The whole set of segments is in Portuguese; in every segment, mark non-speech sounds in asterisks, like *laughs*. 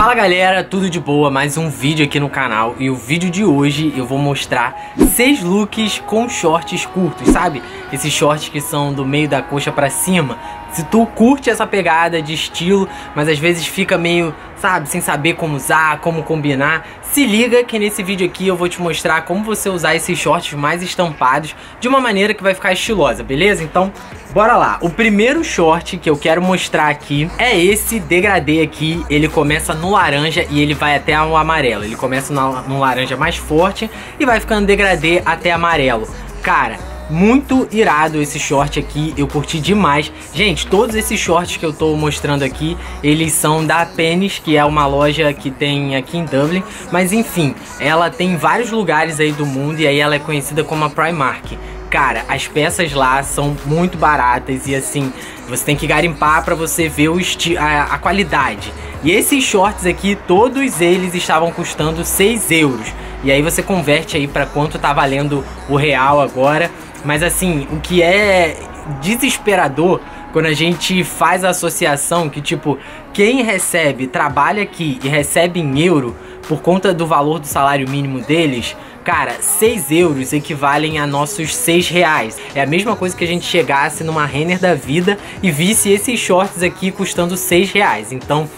Fala galera, tudo de boa? Mais um vídeo aqui no canal e o vídeo de hoje eu vou mostrar seis looks com shorts curtos, sabe? Esses shorts que são do meio da coxa pra cima. Se tu curte essa pegada de estilo, mas às vezes fica meio, sabe, sem saber como usar, como combinar, se liga que nesse vídeo aqui eu vou te mostrar como você usar esses shorts mais estampados de uma maneira que vai ficar estilosa, beleza? Então, bora lá. O primeiro short que eu quero mostrar aqui é esse degradê aqui. Ele começa no laranja e ele vai até o amarelo. Ele começa no, laranja mais forte e vai ficando degradê até amarelo. Cara, muito irado esse short aqui, eu curti demais. Gente, todos esses shorts que eu tô mostrando aqui, eles são da Penis, que é uma loja que tem aqui em Dublin. Mas enfim, ela tem vários lugares aí do mundo e aí ela é conhecida como a Primark. Cara, as peças lá são muito baratas e assim, você tem que garimpar para você ver o a, a qualidade. E esses shorts aqui, todos eles estavam custando 6 euros. E aí você converte aí para quanto tá valendo o real agora. Mas assim, o que é desesperador quando a gente faz a associação que tipo, quem recebe, trabalha aqui e recebe em euro por conta do valor do salário mínimo deles, Cara, 6 euros equivalem a nossos 6 reais. É a mesma coisa que a gente chegasse numa Renner da vida e visse esses shorts aqui custando 6 reais. Então,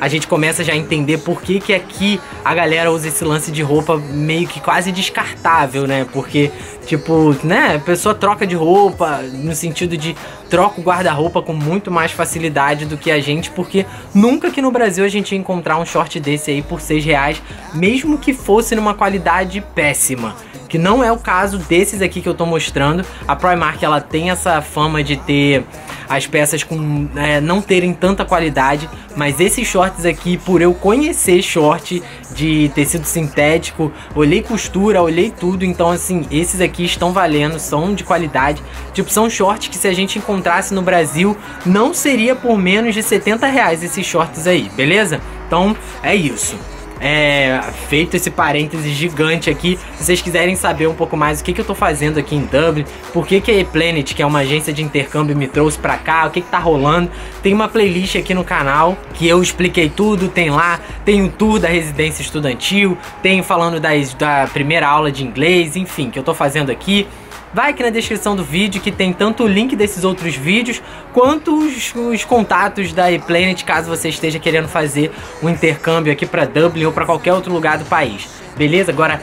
a gente começa já a entender por que, que aqui a galera usa esse lance de roupa meio que quase descartável, né? Porque, tipo, né, a pessoa troca de roupa no sentido de troca o guarda-roupa com muito mais facilidade do que a gente, porque nunca que no Brasil a gente ia encontrar um short desse aí por 6 reais, mesmo que fosse numa qualidade péssima que não é o caso desses aqui que eu tô mostrando. A Primark ela tem essa fama de ter as peças com é, não terem tanta qualidade, mas esses shorts aqui, por eu conhecer short de tecido sintético, olhei costura, olhei tudo, então assim, esses aqui estão valendo, são de qualidade. Tipo, são shorts que se a gente encontrasse no Brasil, não seria por menos de 70 reais esses shorts aí, beleza? Então, é isso é, feito esse parêntese gigante aqui. Se vocês quiserem saber um pouco mais o que, que eu tô fazendo aqui em Dublin, por que, que a Planet, que é uma agência de intercâmbio, me trouxe pra cá, o que, que tá rolando, tem uma playlist aqui no canal que eu expliquei tudo. Tem lá, tem o tour da residência estudantil, tem falando das, da primeira aula de inglês, enfim, que eu tô fazendo aqui. Vai aqui na descrição do vídeo que tem tanto o link desses outros vídeos quanto os, os contatos da ePlanet caso você esteja querendo fazer um intercâmbio aqui para Dublin ou para qualquer outro lugar do país. Beleza? Agora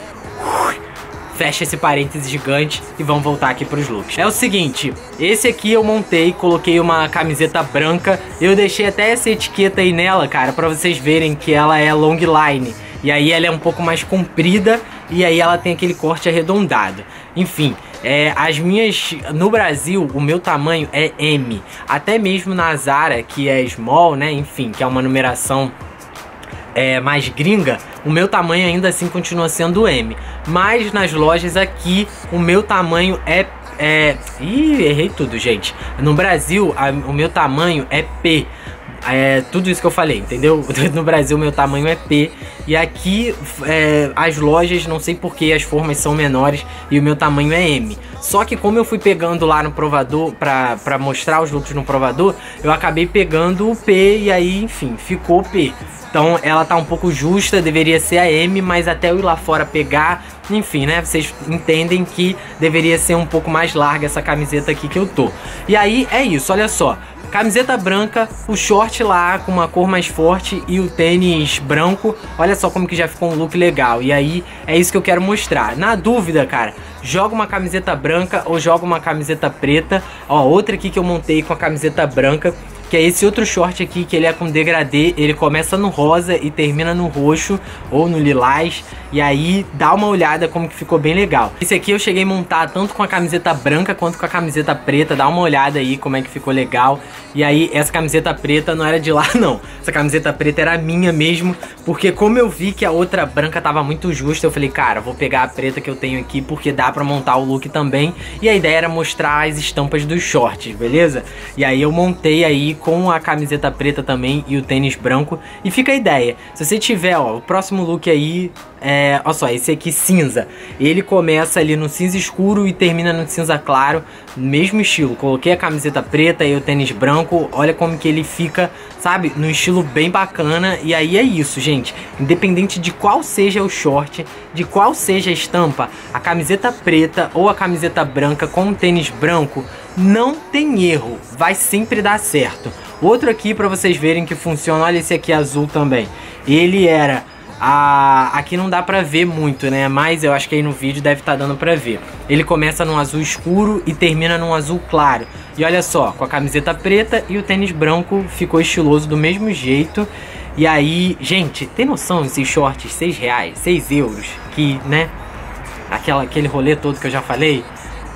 fecha esse parênteses gigante e vamos voltar aqui para os looks. É o seguinte, esse aqui eu montei, coloquei uma camiseta branca, eu deixei até essa etiqueta aí nela, cara, para vocês verem que ela é long line. E aí ela é um pouco mais comprida e aí ela tem aquele corte arredondado. Enfim, é, as minhas. No Brasil, o meu tamanho é M. Até mesmo na Zara, que é small, né? Enfim, que é uma numeração é, mais gringa, o meu tamanho ainda assim continua sendo M. Mas nas lojas aqui, o meu tamanho é. é... Ih, errei tudo, gente. No Brasil, a, o meu tamanho é P. É tudo isso que eu falei, entendeu? *laughs* No Brasil meu tamanho é P e aqui é, as lojas, não sei porque as formas são menores e o meu tamanho é M. Só que como eu fui pegando lá no provador pra, mostrar os looks no provador, eu acabei pegando o P e aí, enfim, ficou P. Então ela tá um pouco justa, deveria ser a M, mas até eu ir lá fora pegar, enfim, né? Vocês entendem que deveria ser um pouco mais larga essa camiseta aqui que eu tô. E aí é isso, olha só. Camiseta branca, o short lá com uma cor mais forte e o tênis branco. Olha só como que já ficou um look legal. E aí é isso que eu quero mostrar. Na dúvida, cara, joga uma camiseta branca ou joga uma camiseta preta. Ó, outra aqui que eu montei com a camiseta branca que é esse outro short aqui, que ele é com degradê, ele começa no rosa e termina no roxo ou no lilás, e aí dá uma olhada como que ficou bem legal. Esse aqui eu cheguei a montar tanto com a camiseta branca quanto com a camiseta preta, dá uma olhada aí como é que ficou legal. E aí essa camiseta preta não era de lá *laughs* não, essa camiseta preta era minha mesmo, porque como eu vi que a outra branca tava muito justa, eu falei, cara, vou pegar a preta que eu tenho aqui porque dá pra montar o look também. E a ideia era mostrar as estampas dos shorts, beleza? E aí eu montei aí com a camiseta preta também e o tênis branco. E fica a ideia, se você tiver, ó, o próximo look aí é, olha só, esse aqui cinza. Ele começa ali no cinza escuro e termina no cinza claro, mesmo estilo. Coloquei a camiseta preta e o tênis branco, olha como que ele fica, sabe, no estilo bem bacana. E aí é isso, gente. Independente de qual seja o short, de qual seja a estampa, a camiseta preta ou a camiseta branca com o tênis branco, não tem erro, vai sempre dar certo. Outro aqui para vocês verem que funciona, olha esse aqui azul também. Ele era a, aqui não dá pra ver muito, né? Mas eu acho que aí no vídeo deve estar tá dando pra ver. Ele começa num azul escuro e termina num azul claro. E olha só, com a camiseta preta e o tênis branco ficou estiloso do mesmo jeito. E aí, gente, tem noção desses shorts? 6 reais, 6 euros. Que, né? Aquela, aquele rolê todo que eu já falei.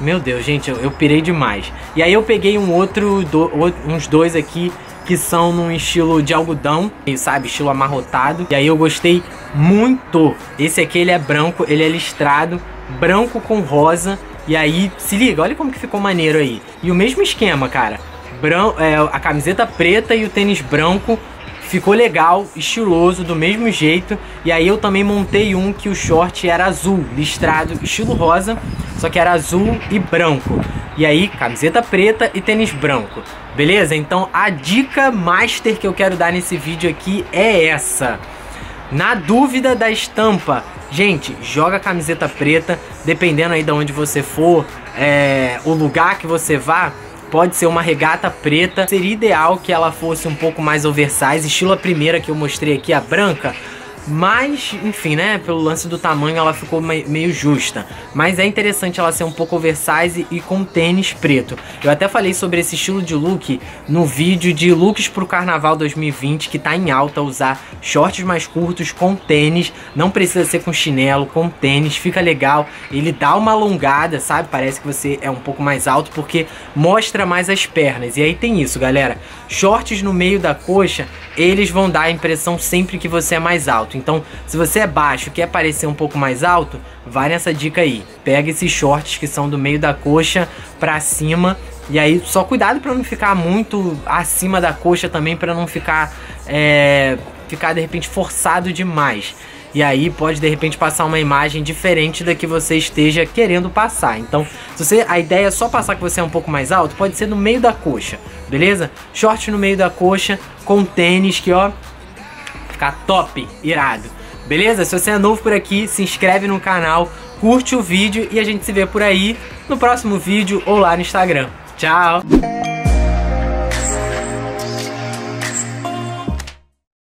Meu Deus, gente, eu, eu pirei demais. E aí eu peguei um outro, do, uns dois aqui que são num estilo de algodão, sabe, estilo amarrotado. E aí eu gostei muito. Esse aqui ele é branco, ele é listrado, branco com rosa. E aí, se liga, olha como que ficou maneiro aí. E o mesmo esquema, cara. Bran é, a camiseta preta e o tênis branco ficou legal, estiloso, do mesmo jeito. E aí eu também montei um que o short era azul, listrado, estilo rosa, só que era azul e branco. E aí, camiseta preta e tênis branco. Beleza? Então a dica master que eu quero dar nesse vídeo aqui é essa. Na dúvida da estampa, gente, joga camiseta preta, dependendo aí de onde você for, é, o lugar que você vá, pode ser uma regata preta. Seria ideal que ela fosse um pouco mais oversize, estilo a primeira que eu mostrei aqui, a branca, mas, enfim, né? Pelo lance do tamanho ela ficou meio justa. Mas é interessante ela ser um pouco oversize e com tênis preto. Eu até falei sobre esse estilo de look no vídeo de looks pro Carnaval 2020, que tá em alta usar shorts mais curtos com tênis. Não precisa ser com chinelo, com tênis, fica legal. Ele dá uma alongada, sabe? Parece que você é um pouco mais alto porque mostra mais as pernas. E aí tem isso, galera. Shorts no meio da coxa, eles vão dar a impressão sempre que você é mais alto alto. Então, se você é baixo quer parecer um pouco mais alto, vai nessa dica aí. Pega esses shorts que são do meio da coxa pra cima. E aí, só cuidado para não ficar muito acima da coxa também, para não ficar, é, ficar de repente forçado demais. E aí pode de repente passar uma imagem diferente da que você esteja querendo passar. Então, se você a ideia é só passar que você é um pouco mais alto, pode ser no meio da coxa, beleza? Short no meio da coxa com tênis que ó, ficar top, irado. Beleza? Se você é novo por aqui, se inscreve no canal, curte o vídeo e a gente se vê por aí no próximo vídeo ou lá no Instagram. Tchau!